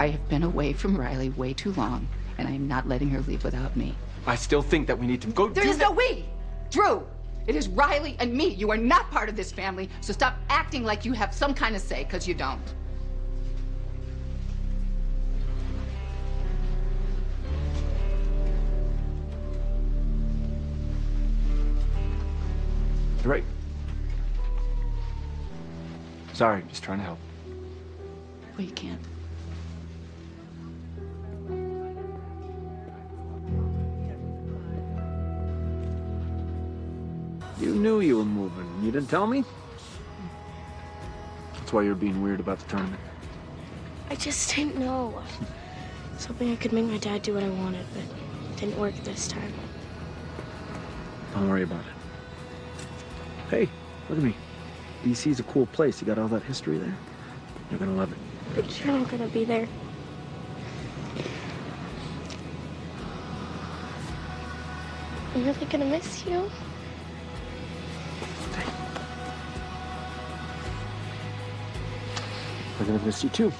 I have been away from Riley way too long, and I am not letting her leave without me. I still think that we need to go There is no we! Drew! It is Riley and me. You are not part of this family, so stop acting like you have some kind of say, because you don't. You're right. Sorry, just trying to help. Well, you can't. You knew you were moving. You didn't tell me? That's why you're being weird about the tournament. I just didn't know. I was hoping I could make my dad do what I wanted, but it didn't work this time. Don't worry about it. Hey, look at me. DC's a cool place. You got all that history there. You're gonna love it. But you're not gonna be there. I'm really gonna miss you. We're gonna miss you too.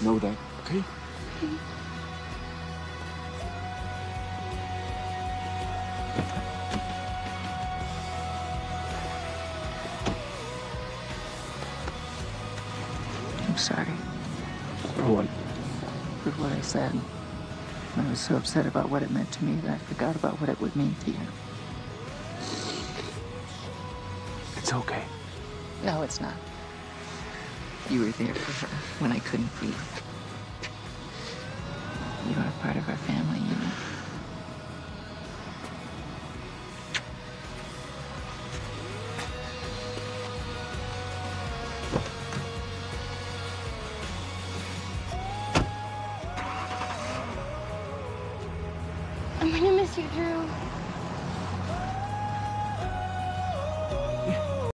Know that, okay? I'm sorry For what? for what I said. I was so upset about what it meant to me that I forgot about what it would mean to you. It's okay. No, it's not. You were there for her when I couldn't be. You are part of our family, you know. I'm gonna miss you, Drew.